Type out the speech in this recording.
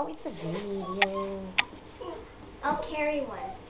Oh, it's a video. I'll carry one.